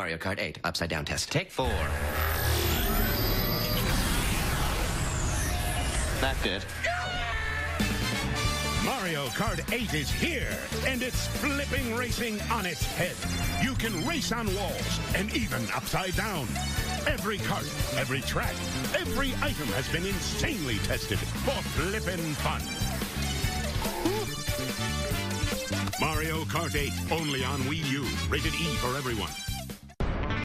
Mario Kart 8 upside down test. Take four. Not good. Mario Kart 8 is here, and it's flipping racing on its head. You can race on walls and even upside down. Every kart, every track, every item has been insanely tested for flipping fun. Mario Kart 8, only on Wii U. Rated E for everyone.